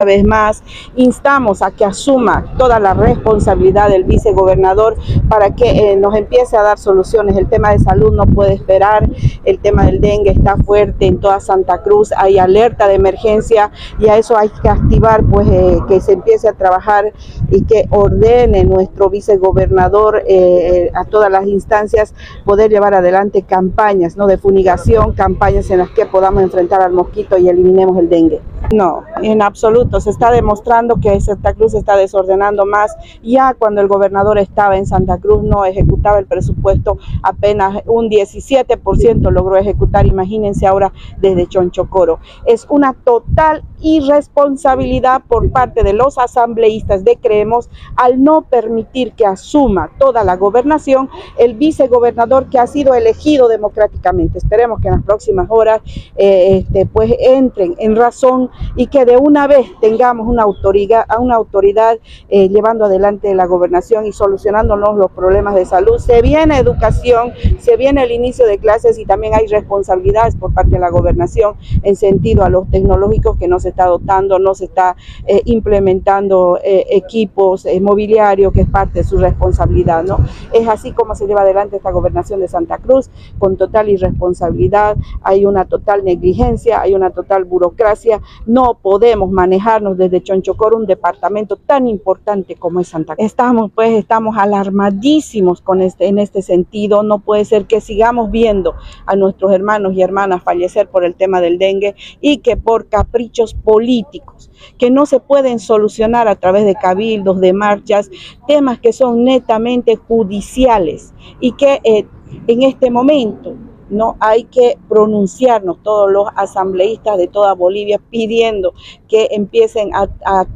Una vez más, instamos a que asuma toda la responsabilidad del vicegobernador para que eh, nos empiece a dar soluciones. El tema de salud no puede esperar, el tema del dengue está fuerte en toda Santa Cruz, hay alerta de emergencia y a eso hay que activar, pues eh, que se empiece a trabajar y que ordene nuestro vicegobernador eh, a todas las instancias poder llevar adelante campañas ¿no? de funigación, campañas en las que podamos enfrentar al mosquito y eliminemos el dengue. No, en absoluto. Se está demostrando que Santa Cruz se está desordenando más. Ya cuando el gobernador estaba en Santa Cruz no ejecutaba el presupuesto, apenas un 17% logró ejecutar. Imagínense ahora desde Chonchocoro. Es una total irresponsabilidad por parte de los asambleístas de Creemos al no permitir que asuma toda la gobernación el vicegobernador que ha sido elegido democráticamente. Esperemos que en las próximas horas eh, este, pues entren en razón y que de una vez tengamos una autoridad, una autoridad eh, llevando adelante la gobernación y solucionándonos los problemas de salud. Se viene educación, se viene el inicio de clases y también hay responsabilidades por parte de la gobernación en sentido a los tecnológicos que no se está dotando, no se está eh, implementando eh, equipos mobiliarios, que es parte de su responsabilidad. ¿no? Es así como se lleva adelante esta gobernación de Santa Cruz, con total irresponsabilidad, hay una total negligencia, hay una total burocracia, no podemos manejarnos desde Chonchocoro, un departamento tan importante como es Santa Cruz. Estamos, pues, estamos alarmadísimos con este, en este sentido. No puede ser que sigamos viendo a nuestros hermanos y hermanas fallecer por el tema del dengue y que por caprichos políticos que no se pueden solucionar a través de cabildos, de marchas, temas que son netamente judiciales y que eh, en este momento no hay que pronunciarnos todos los asambleístas de toda Bolivia pidiendo que empiecen a,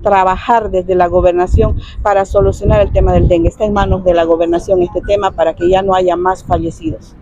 trabajar desde la gobernación para solucionar el tema del dengue. Está en manos de la gobernación este tema para que ya no haya más fallecidos.